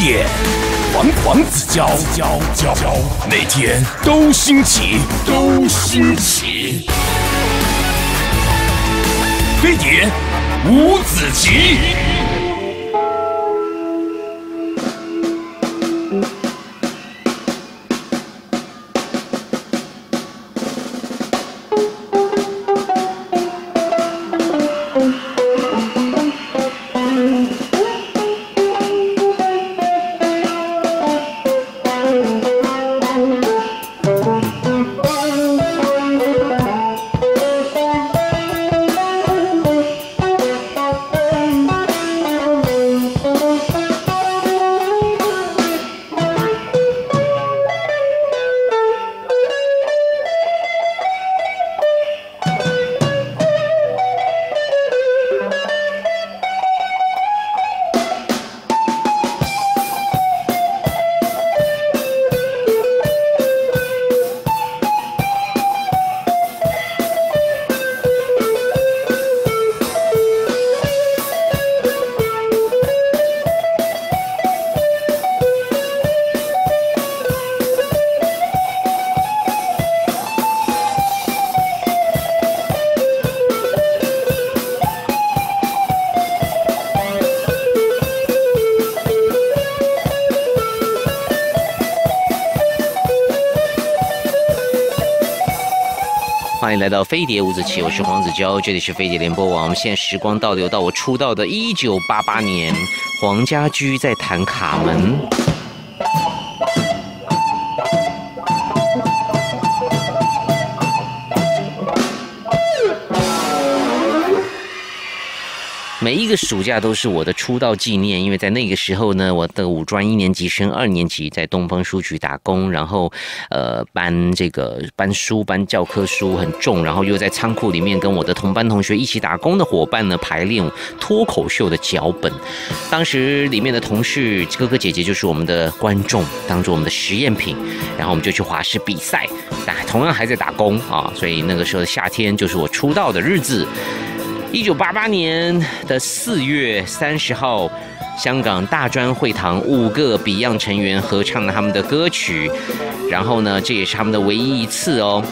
点，黄黄子佼，佼佼，每天都新奇，都新奇。飞碟五子棋。来到飞碟五子棋，我是黄子佼，这里是飞碟联播网。我们现在时光倒流到我出道的一九八八年，黄家驹在弹卡门。每一个暑假都是我的出道纪念，因为在那个时候呢，我的五专一年级升二年级，在东方书局打工，然后呃搬这个搬书搬教科书很重，然后又在仓库里面跟我的同班同学一起打工的伙伴呢排练脱口秀的脚本。当时里面的同事哥哥姐姐就是我们的观众，当做我们的实验品，然后我们就去华师比赛，但同样还在打工啊，所以那个时候夏天就是我出道的日子。一九八八年的四月三十号，香港大专会堂五个 Beyond 成员合唱了他们的歌曲，然后呢，这也是他们的唯一一次哦。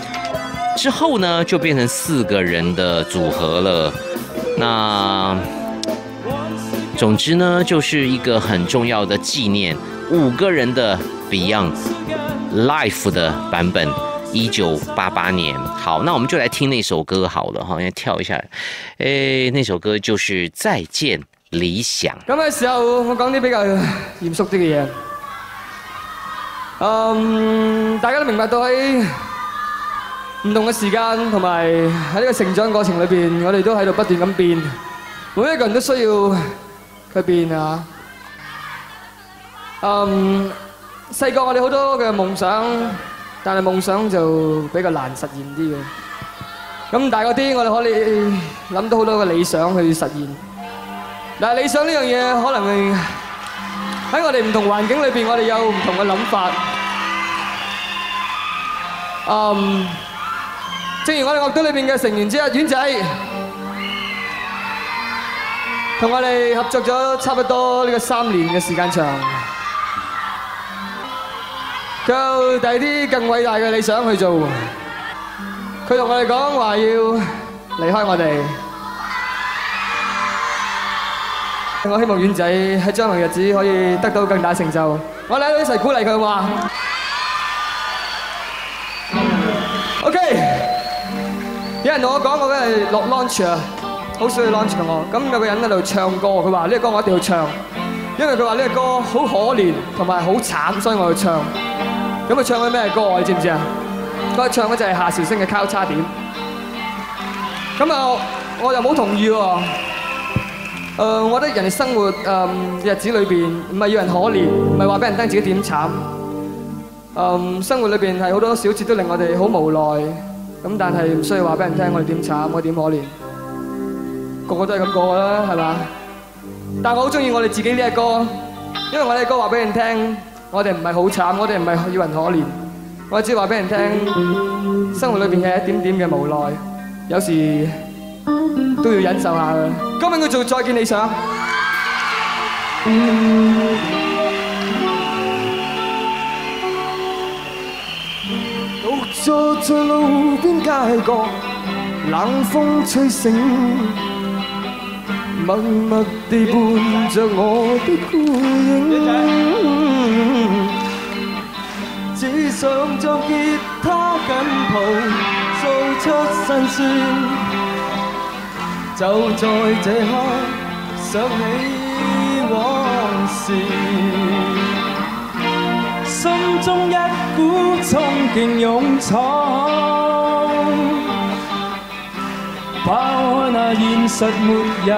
之后呢，就变成四个人的组合了。那总之呢，就是一个很重要的纪念，五个人的 Beyond Life 的版本。一九八八年，好，那我们就来听那首歌好了哈，先跳一下，诶，那首歌就是《再见理想》。咁嘅时候，我讲啲比较严肃啲嘅嘢。嗯，大家都明白到喺唔同嘅时间同埋喺呢个成长过程里边，我哋都喺度不断咁变，每一个人都需要去变啊。嗯，细个我哋好多嘅梦想。但系梦想就比较难实现啲嘅，咁大个啲我哋可以谂到好多嘅理想去实现。但理想呢样嘢可能喺我哋唔同环境里边，我哋有唔同嘅谂法。嗯，正如我哋乐队里边嘅成员之一丸仔，同我哋合作咗差不多呢个三年嘅时间长。佢有第二啲更伟大嘅理想去做，佢同我哋讲话要离开我哋。我希望丸仔喺将来日子可以得到更大成就。我哋喺度一齐鼓励佢话：OK。有人同我讲我嗰日落 launch 啊，好少去 launch 我。咁有个人喺度唱歌，佢话呢个歌我一定要唱，因为佢话呢个歌好可怜同埋好惨，所以我要唱。咁佢唱緊咩歌？你知唔知啊？佢唱嘅就係夏韶星嘅交叉點。咁啊，我又冇同意喎。誒，我覺得人哋生活誒日子裏邊唔係要人可憐，唔係話俾人聽自己點慘。誒，生活裏邊係好多小節都令我哋好無奈。咁但係唔需要話俾人聽我哋點慘，我點可憐。個個都係咁過啦，係嘛？但我好中意我哋自己呢隻歌，因為我哋歌話俾人聽。我哋唔系好惨，我哋唔系要人可怜。我只话俾人听，生活里边嘅一点点嘅无奈，有时都要忍受下嘅。今日我做再见理想。独坐在路边街角，冷风吹醒。默默地伴着我的孤影。只想将吉他紧抱，诉出辛酸。就在这刻，想起往事，心中一股冲劲涌闯，抛开那现实没有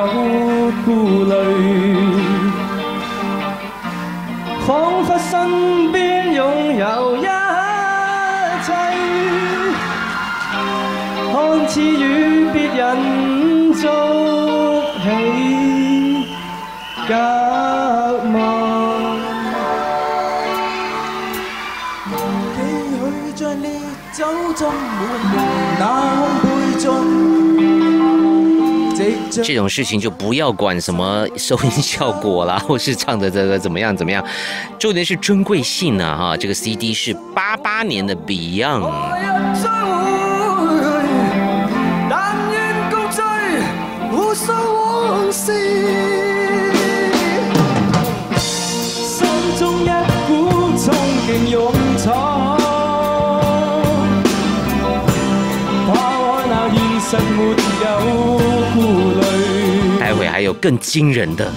顾虑，仿佛身边拥有一切，看似与别人筑起隔膜。几许像烈酒中满那空杯中，这种事情就不要管什么收音效果啦，或是唱的这个怎么样怎么样，重点是尊贵性啊哈！这个 CD 是八八年的 Beyond。日再會，但願共聚無數往事。心中一股衝勁勇闖，拋開那現實沒有。还有更惊人的。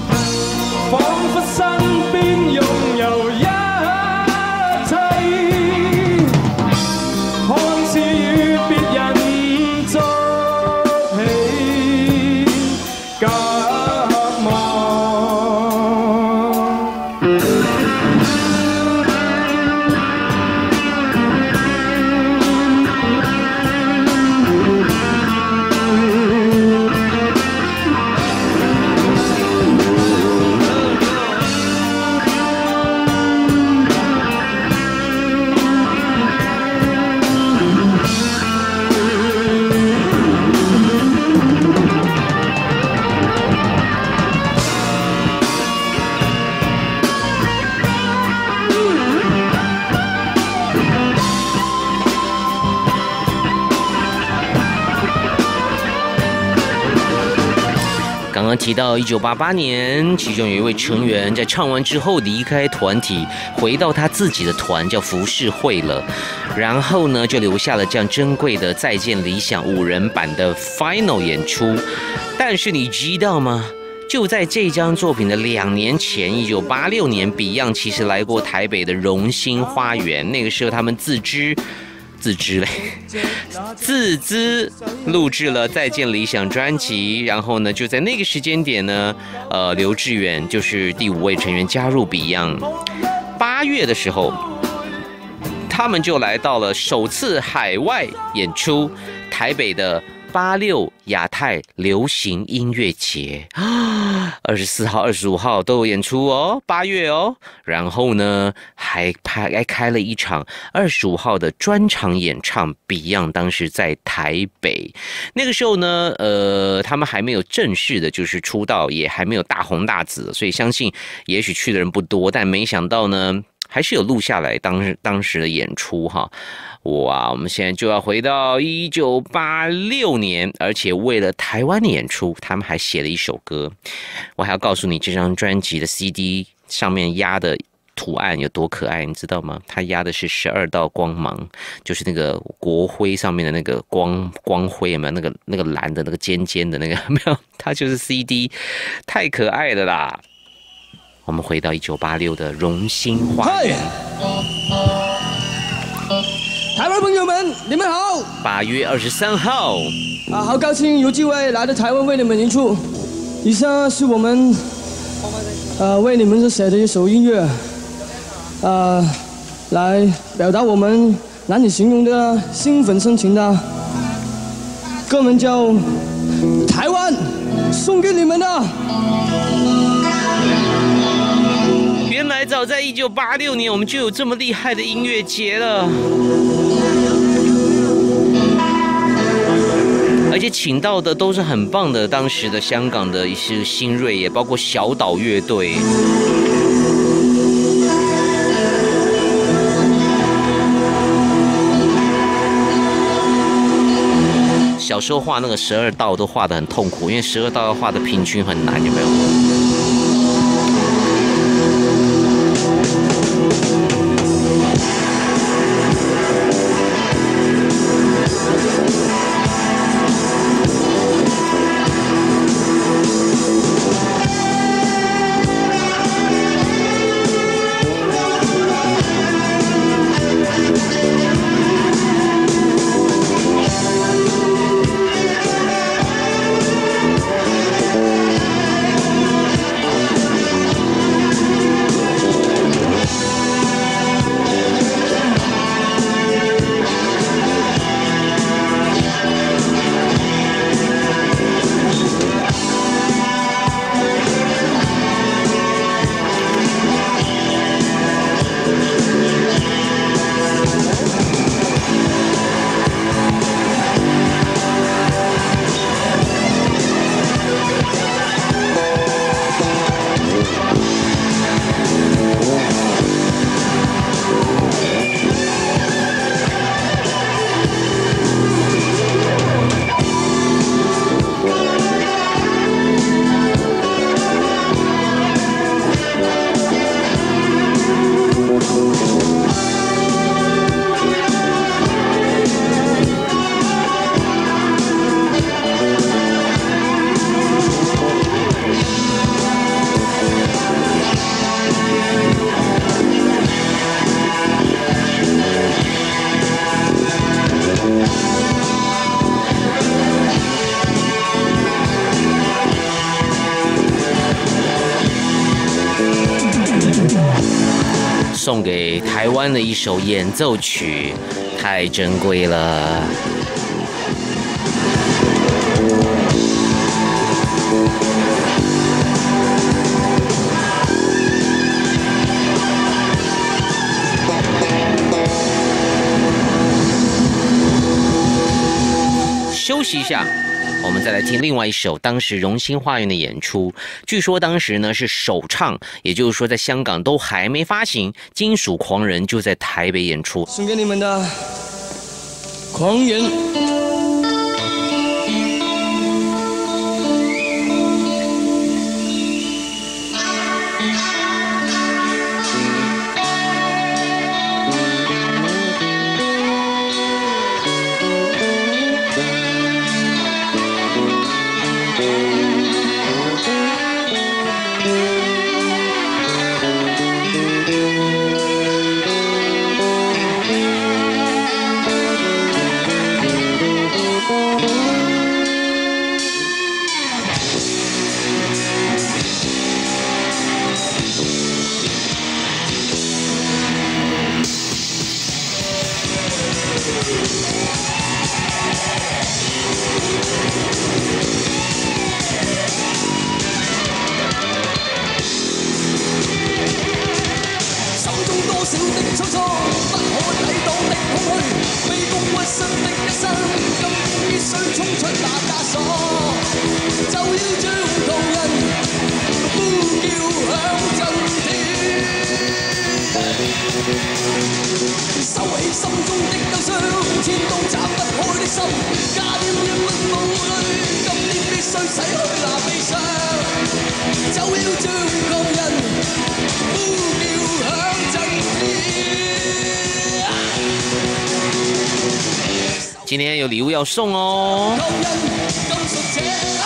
到一九八八年，其中有一位成员在唱完之后离开团体，回到他自己的团叫浮世绘了，然后呢就留下了这样珍贵的《再见理想》五人版的 final 演出。但是你知道吗？就在这张作品的两年前，一九八六年，Beyond 其实来过台北的荣兴花园，那个时候他们自知。自知嘞，自资录制了《再见理想》专辑，然后呢，就在那个时间点呢，呃，刘志远就是第五位成员加入 Beyond。八月的时候，他们就来到了首次海外演出，台北的八六亚太流行音乐节啊，二十四号、二十五号都有演出哦，八月哦。然后呢，还拍还开了一场二十五号的专场演唱，Beyond 当时在台北，那个时候呢，呃，他们还没有正式的就是出道，也还没有大红大紫，所以相信也许去的人不多，但没想到呢。还是有录下来当时当时的演出哈，哇！我们现在就要回到一九八六年，而且为了台湾的演出，他们还写了一首歌。我还要告诉你，这张专辑的 CD 上面压的图案有多可爱，你知道吗？它压的是十二道光芒，就是那个国徽上面的那个光光辉，有没有？那个那个蓝的那个尖尖的那个 没有？它就是 CD，太可爱了啦！我们回到一九八六的荣兴花园，，台湾朋友们，你们好！八月二十三号，啊，好高兴有机会来到台湾为你们演出。以下是我们呃为你们所写的一首音乐，呃，来表达我们难以形容的兴奋深情的。歌名叫《台湾》，送给你们的。早在一九八六年，我们就有这么厉害的音乐节了。而且请到的都是很棒的，当时的香港的一些新锐，也包括小岛乐队。小时候画那个十二道都画的很痛苦，因为十二道要画的平均很难，有没有？一首演奏曲，太珍贵了。休息一下，我们再来听另外一首当时荣兴花园的演出。据说当时呢是首唱，也就是说在香港都还没发行，《金属狂人》就在台北演出。送给你们的狂人。那枷鎖，就要將狂人呼叫響震天，收起心中的憂傷，千刀斬不開的心，加添一分無淚，今天必須洗去那悲傷，就要將狂人呼叫響震天。今天有礼物要送哦，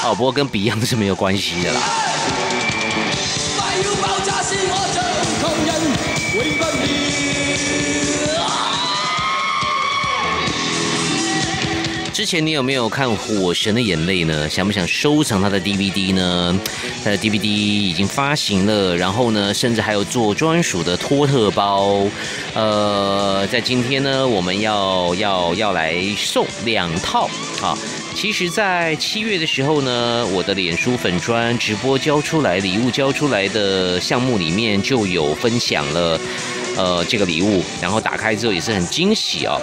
哦，不过跟 Beyond 是没有關係的啦。之前你有没有看《火神的眼泪》呢？想不想收藏他的 DVD 呢？他的 DVD 已经发行了，然后呢，甚至还有做专属的托特包。呃，在今天呢，我们要要要来送两套啊。其实，在七月的时候呢，我的脸书粉砖直播交出来礼物交出来的项目里面就有分享了，呃，这个礼物，然后打开之后也是很惊喜哦。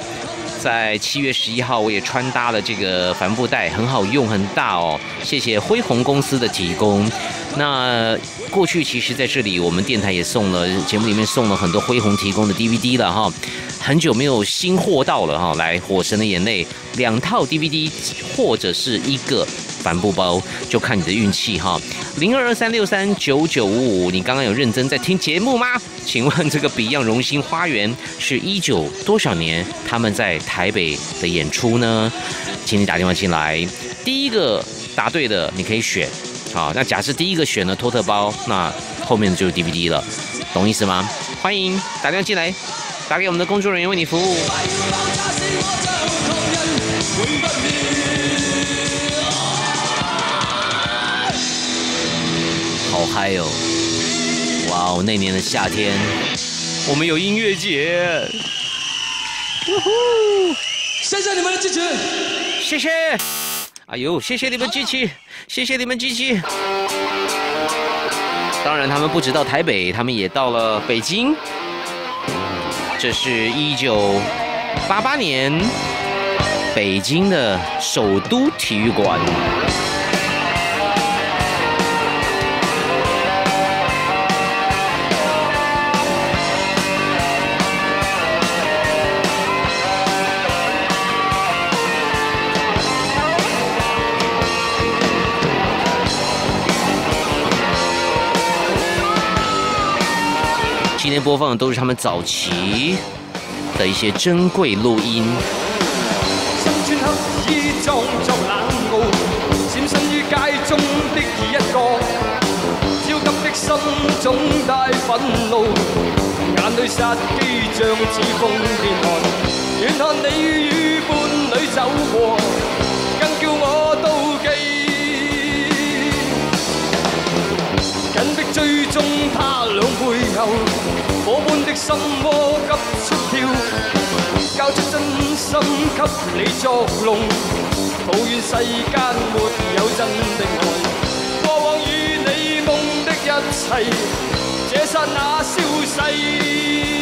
在七月十一号，我也穿搭了这个帆布袋，很好用，很大哦。谢谢辉宏公司的提供。那过去其实在这里，我们电台也送了节目里面送了很多恢宏提供的 DVD 了哈，很久没有新货到了哈，来《火神的眼泪》两套 DVD 或者是一个帆布包，就看你的运气哈。零二二三六三九九五五，你刚刚有认真在听节目吗？请问这个 Beyond 荣兴花园是一九多少年他们在台北的演出呢？请你打电话进来，第一个答对的你可以选。好，那假设第一个选了托特包，那后面就是 DVD 了，懂意思吗？欢迎打电话进来，打给我们的工作人员为你服务。好嗨哦！哇哦，那年的夏天，我们有音乐节。呜呼！谢谢你们的支持。谢谢。哎呦，谢谢你们机器，谢谢你们机器。当然，他们不止到台北，他们也到了北京。这是一九八八年北京的首都体育馆。今天播放的都是他们早期的一些珍贵录音。身穿黑衣，裝作冷傲，閃身於街中的一個，焦急的心總帶憤怒，眼裏殺機像似風電寒。遠看你與伴侶走過，火般的心窝急速跳，交出真心给你作弄，抱怨世间没有真的爱，过往与你梦的一切，这刹那消逝。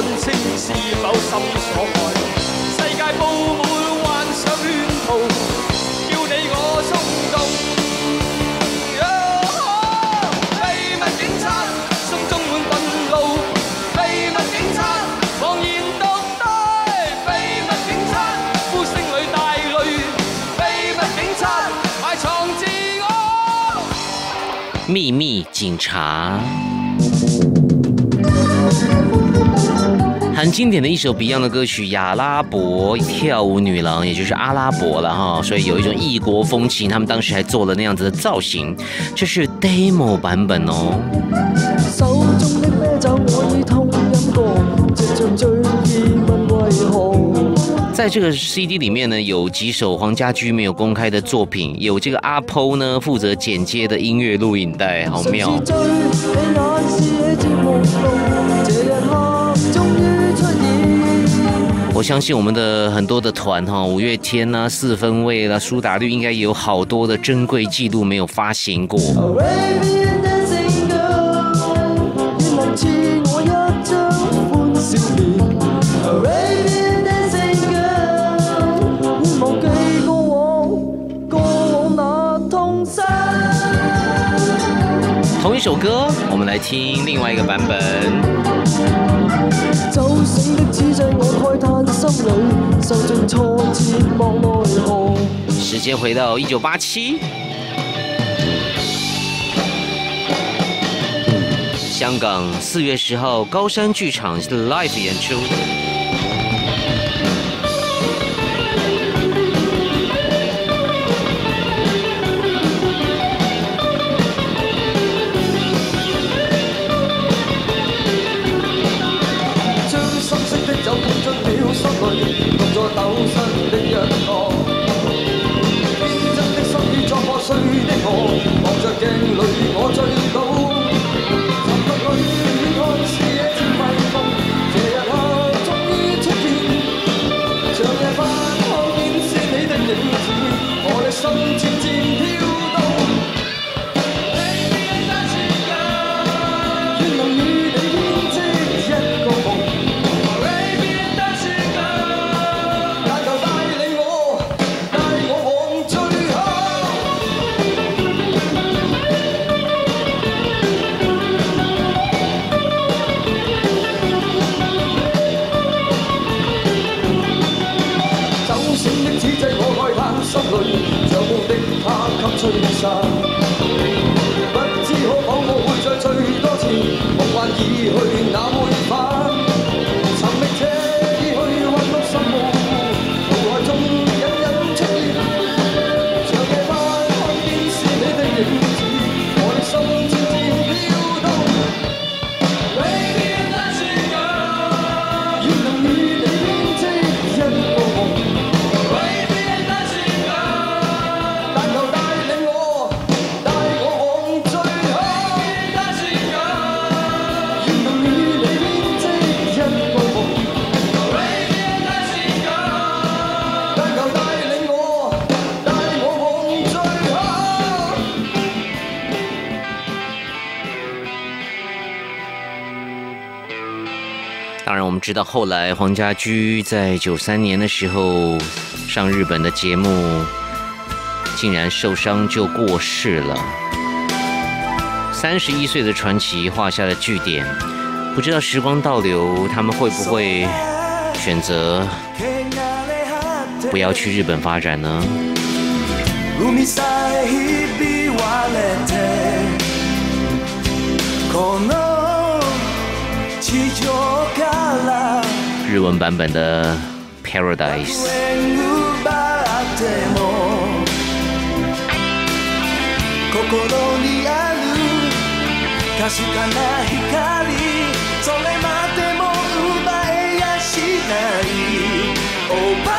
看清是否心所愛？世界佈滿幻想圈套，叫你我衝動。秘密警察，心中滿憤怒，秘密警察，昂然獨對，秘密警察，呼聲裏帶淚，秘密警察，埋藏自我。秘密警察，很经典的一首 Beyond 的歌曲《亚拉伯跳舞女郎》，也就是阿拉伯了哈，所以有一种异国风情。他们当时还做了那样子的造型，这是 demo 版本哦。手中的啤酒我已痛飲過，直着醉意問為何？在这个 CD 里面呢，有几首黄家驹没有公开的作品，有这个阿 Po 呢负责剪接的音乐录影带，好妙。我相信我们的很多的团哈，五月天啦、四分卫啦、苏打绿，应该也有好多的珍贵记录没有发行过。同一首歌，我们来听另外一个版本。酒醒的此際，我慨嘆心裏受盡挫折，莫奈何。時間回到一九八七，香港四月十號高山劇場 live 演出。望着直到，后来黄家驹在九三年的时候上日本的节目，竟然受伤就过世了。三十一岁的传奇画下了句点，不知道时光倒流，他们会不会选择不要去日本发展呢？日文版本的《Paradise》。確かな光それまでも奪えやしない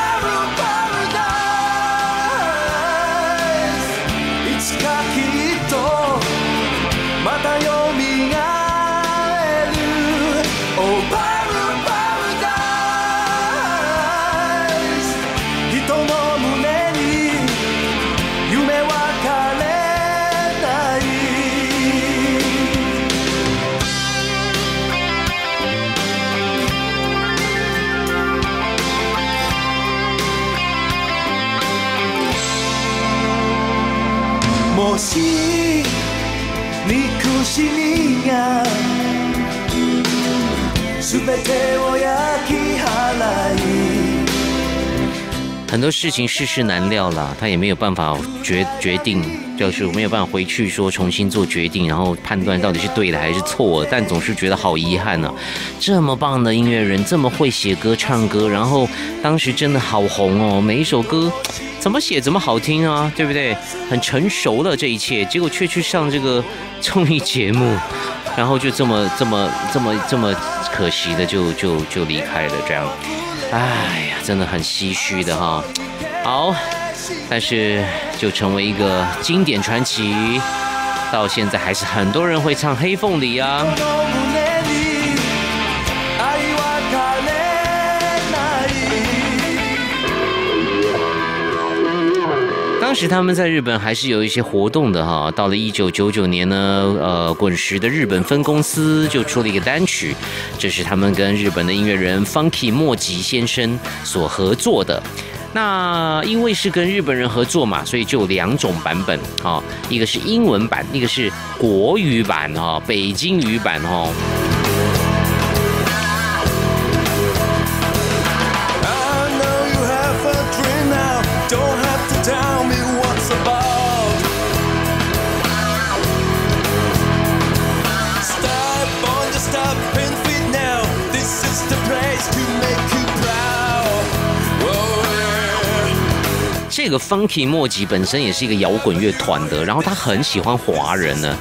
全てを焼き払い很多事情世事难料啦，他也没有办法决决定，就是没有办法回去说重新做决定，然后判断到底是对的还是错的，但总是觉得好遗憾呢、这么棒的音乐人，这么会写歌唱歌，然后当时真的好红哦，每一首歌怎么写怎么好听啊，对不对？很成熟了这一切，结果却去上这个综艺节目， 然后就这么这么这么这么可惜的就就就离开了这样。哎呀，真的很唏嘘的哈。好，但是就成为一个经典传奇，到现在还是很多人会唱《黑凤梨》啊。当时他们在日本还是有一些活动的哈。到了一九九九年呢，呃，滚石的日本分公司就出了一个单曲，这是他们跟日本的音乐人 Funky 莫吉先生所合作的。那因为是跟日本人合作嘛，所以就有两种版本哈、一个是英文版，一个是国语版哈、北京语版哦。这个 Funky 莫吉本身也是一个摇滚乐团的，然后他很喜欢华人呢。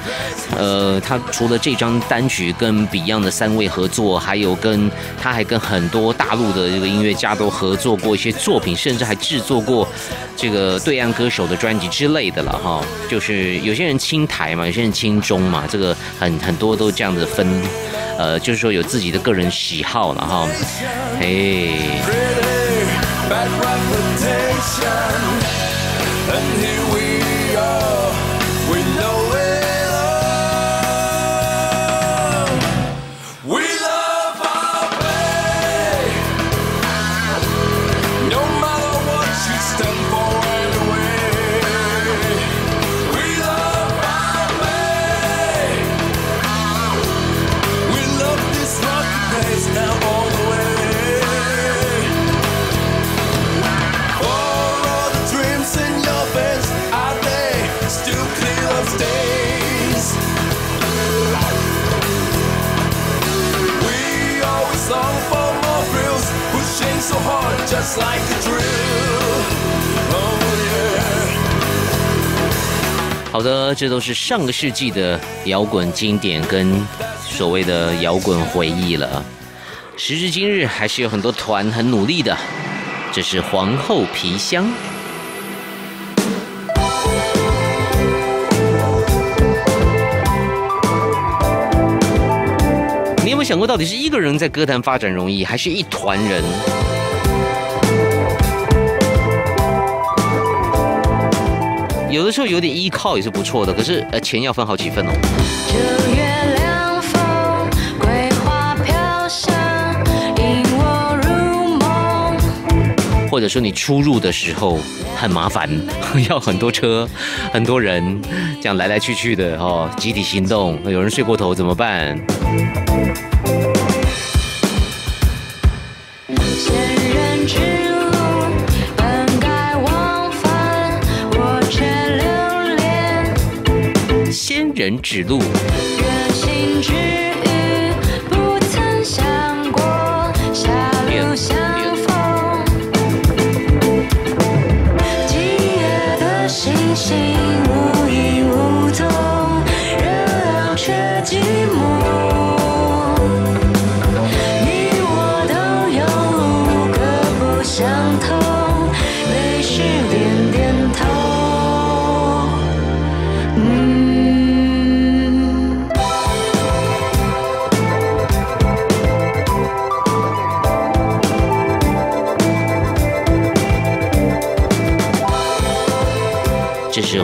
呃，他除了这张单曲跟 Beyond 的三位合作，还有跟他还跟很多大陆的这个音乐家都合作过一些作品，甚至还制作过这个对岸歌手的专辑之类的了哈。就是有些人亲台嘛，有些人亲中嘛，这个很很多都这样子分，呃，就是说有自己的个人喜好了哈。哎。invitation. 好的，这都是上个世纪的摇滚经典跟所谓的摇滚回忆了。时至今日，还是有很多团很努力的。这是皇后皮箱。你有没有想过，到底是一个人在歌坛发展容易，还是一团人？有的时候有点依靠也是不错的，可是呃，钱要分好几份哦。这月亮风，桂花飘香，引我入梦。或者说你出入的时候很麻烦，要很多车、很多人，这样来来去去的哦，集体行动，有人睡过头怎么办？人指路，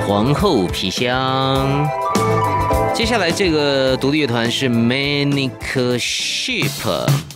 皇后皮箱。接下来这个独立乐团是 Manic Sheep。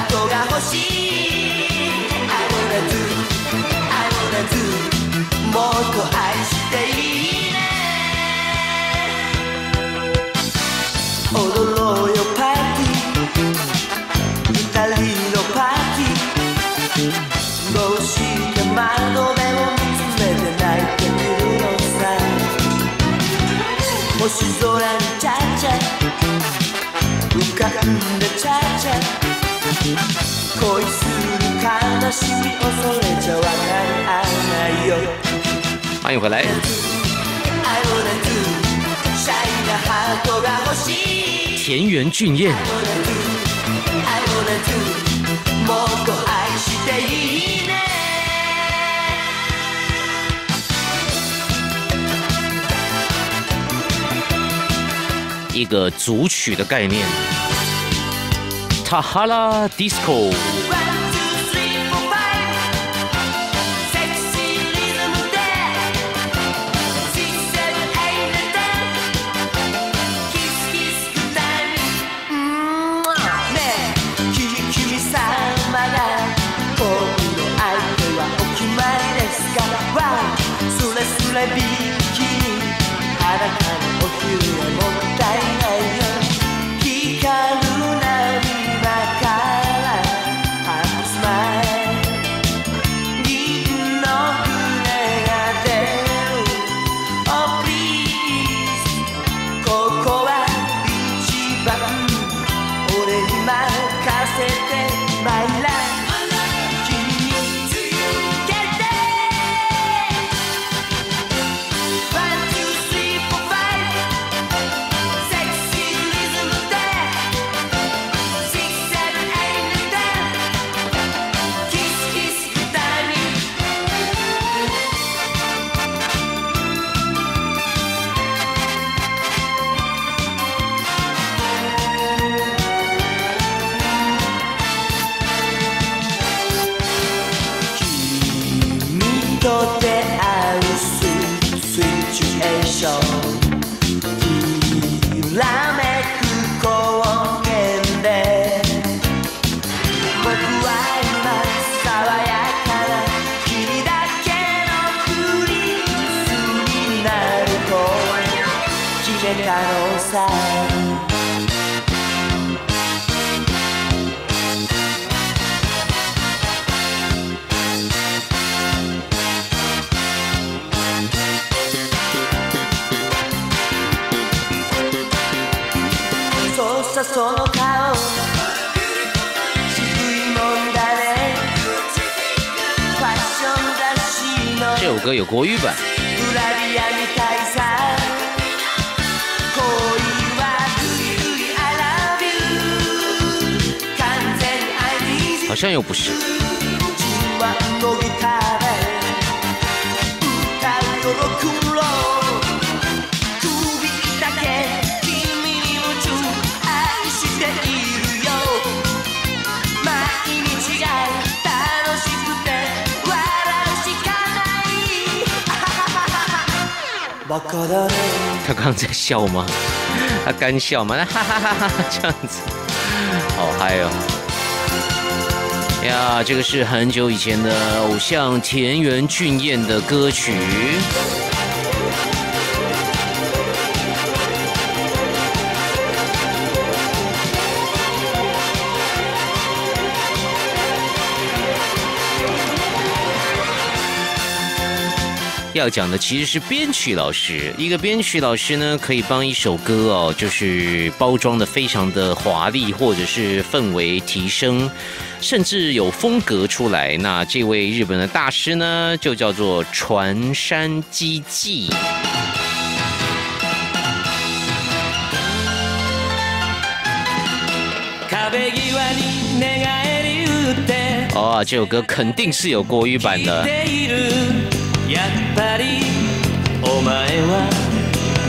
イなハートが欲しい。I wanna do I wanna do もっと愛していいね。踊ろうよパーティー。二人のパーティー。どうして窓辺を見つめて泣いてくるのさ。星空にチャチャ浮かんでチャチャ恋する悲しみ恐れちゃわからないよ欢迎回来。 I wanna do シャイなハートが欲しい田园俊彦， I wanna do もっと愛していいね一个组曲的概念。 塔哈拉 disco， One, two, るだろうさそうさその顔这首。いバカだね他刚刚在笑吗？他干笑吗？哈哈哈哈哈这样子，好嗨哦！ 呀，这个是很久以前的偶像田园俊彦的歌曲。要讲的其实是编曲老师，一个编曲老师呢，可以帮一首歌哦，就是包装的非常的华丽，或者是氛围提升，甚至有风格出来。那这位日本的大师呢，就叫做船山基纪。壁際に寝返り打って 哦，这首歌肯定是有国语版的。 やっぱりお前は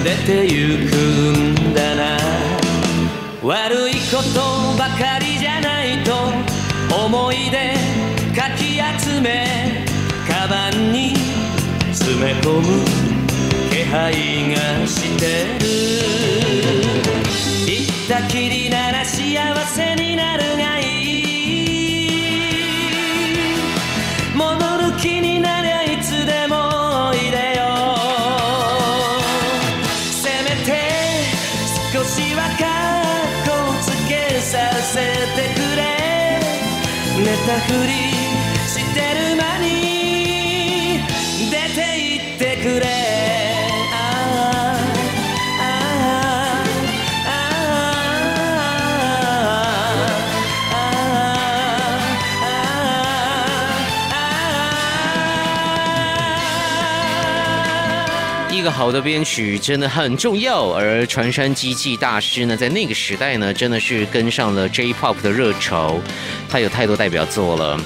出てゆくんだな。悪いことばかりじゃないと思い出かき集めカバンに詰め込む気配がしてる。行ったきりなら幸せになるがたふりしてる間に出て行ってくれああああ一个好的编曲真的很重要，而传山机器大师呢，在那个时代呢，真的是跟上了 J-pop 的热潮， 他有太多代表作了。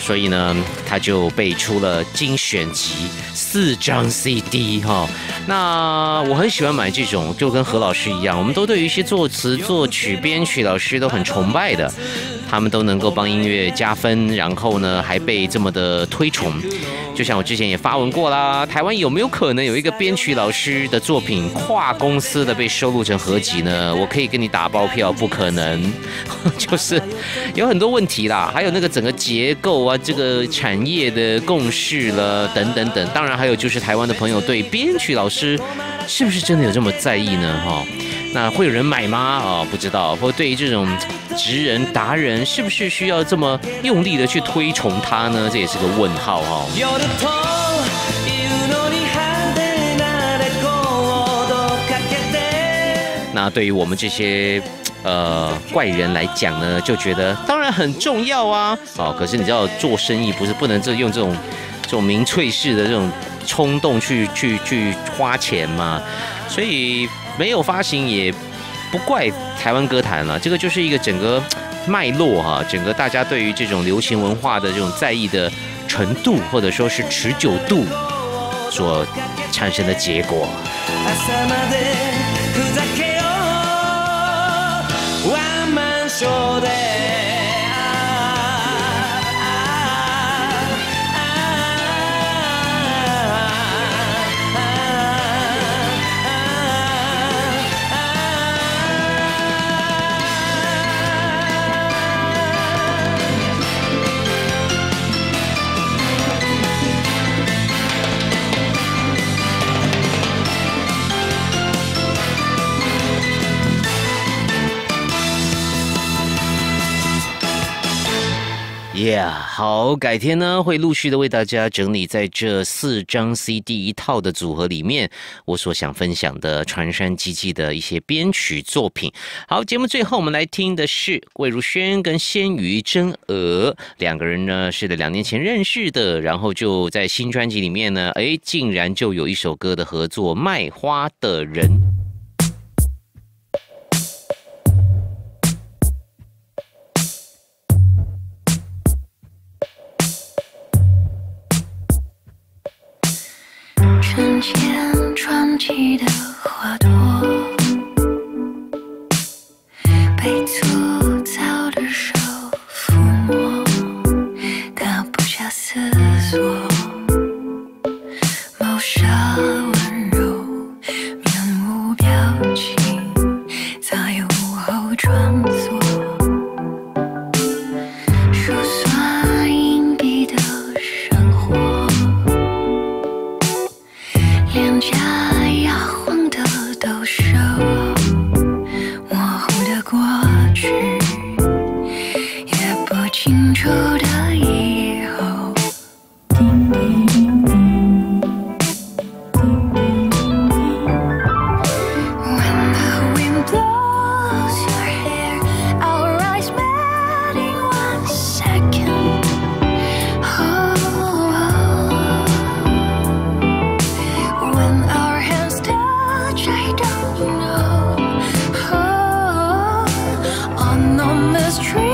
所以呢，他就被出了精选集四张 CD 哈。那我很喜欢买这种，就跟何老师一样，我们都对于一些作词、作曲、编曲老师都很崇拜的，他们都能够帮音乐加分，然后呢还被这么的推崇。就像我之前也发文过啦，台湾有没有可能有一个编曲老师的作品跨公司的被收录成合集呢？我可以跟你打包票，不可能，就是有很多问题啦，还有那个整个结构啊，这个产业的共识了，等等等。当然还有就是台湾的朋友对编曲老师是不是真的有这么在意呢？哈，那会有人买吗？哦，不知道。或对于这种职人达人，是不是需要这么用力的去推崇他呢？这也是个问号哈、夜というのに派手なレコードかけて那对于我们这些呃怪人来讲呢，就觉得当然很重要啊。哦，可是你知道做生意不是不能这用这种这种民粹式的这种冲动去去去花钱嘛，所以 没有发行也不怪台湾歌坛了，这个就是一个整个脉络哈、整个大家对于这种流行文化的这种在意的程度，或者说是持久度所产生的结果。でふざけようワンマンショーで耶好，改天呢会陆续的为大家整理在这四张 CD 一套的组合里面，我所想分享的传山机器的一些编曲作品。好，节目最后我们来听的是魏如萱跟鲜鱼真娥两个人呢是在两年前认识的，然后就在新专辑里面呢，哎，竟然就有一首歌的合作，《卖花的人》。 前传奇的花朵，on this tree